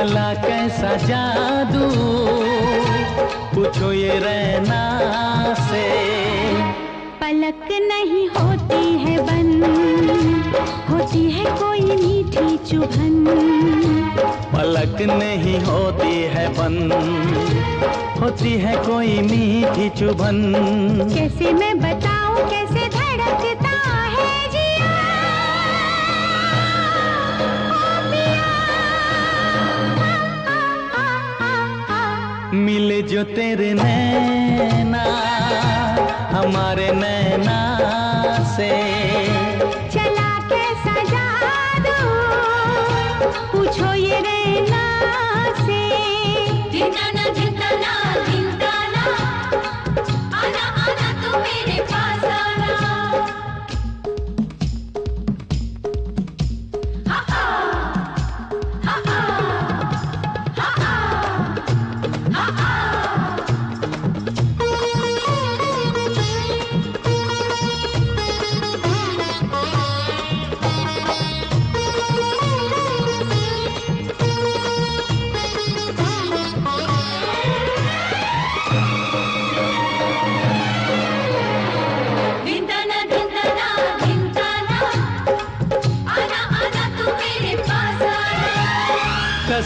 चला कैसा जादू? पूछो ये रहना से। पलक नहीं होती है बंद होती है कोई मीठी चुभन। पलक नहीं होती है बंद होती है कोई मीठी चुभन। कैसे मैं बताऊँ कैसे धड़कता तेरे नैना।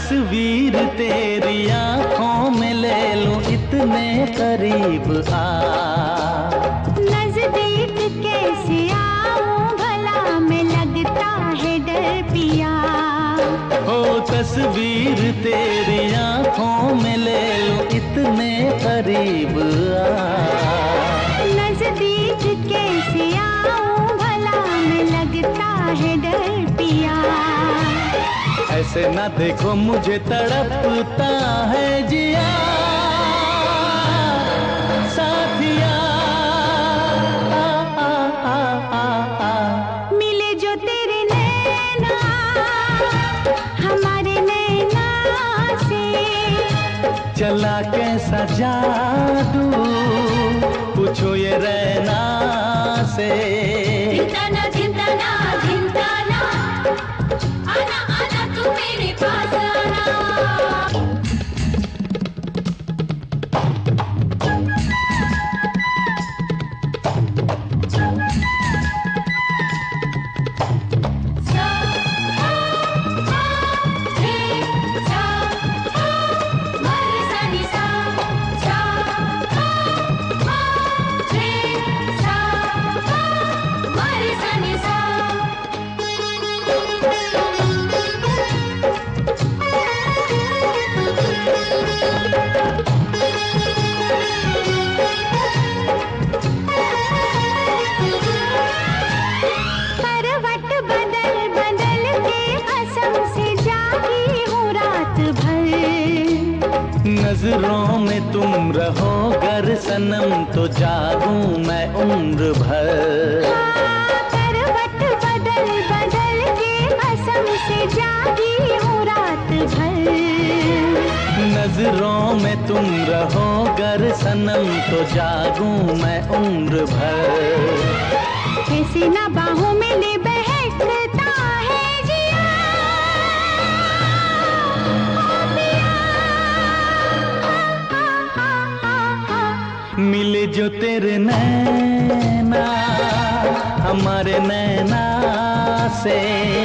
तस्वीर तेरी आँखों में ले लो इतने करीब आ। नज़दीक कैसे आऊँ भला में लगता है डर पिया। हो तस्वीर तेरी आँखों में ले लो इतने करीब आ। ऐसे ना देखो मुझे तड़पता है जिया। साथिया। से। चला कैसा जादू पूछो ये रहना से। नज़रों में तुम रहो गर सनम तो जागूं मैं उम्र भर। करवट बदल बदल के कसम से जागी हूँ रात भर। नज़रों में तुम रहो गर सनम तो जागूं मैं उम्र भर। कैसे ना बाहों में ले बहकता जो तेरे नैना हमारे नैना से।